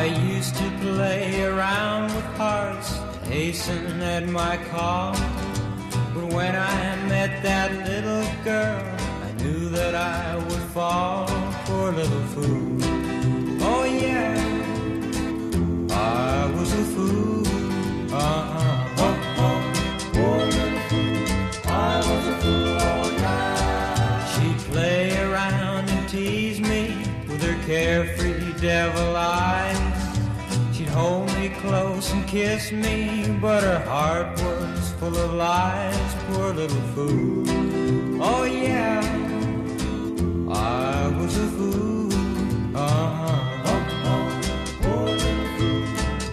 I used to play around with hearts, hasten at my call. But when I met that little girl, I knew that I would fall for a little fool. Oh yeah, I was a fool. Uh-huh. Little fool. I was a fool. She'd play around and tease me with her carefree devil eyes. Hold me close and kiss me, but her heart was full of lies. Poor little fool. Oh yeah, I was a fool. Uh-huh. Poor little fool.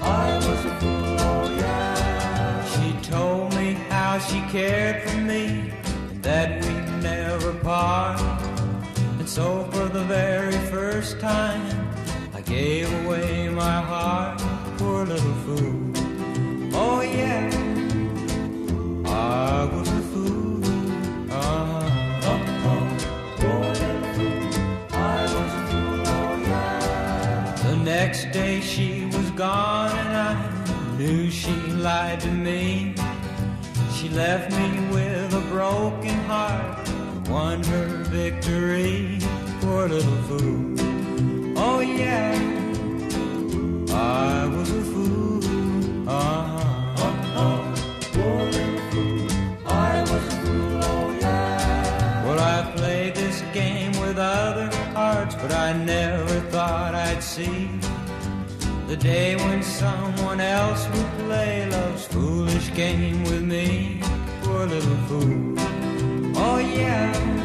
I was a fool. Oh yeah. She told me how she cared for me and that we'd never part. And so for the very first time, I gave away my heart, little fool. Oh yeah, I was a fool. Uh-huh. Oh, oh. I was a fool. Oh yeah. The next day she was gone and I knew she lied to me. She left me with a broken heart, won her victory. Poor little fool. Oh yeah, but I never thought I'd see the day when someone else would play love's foolish game with me. Poor little fool. Oh yeah.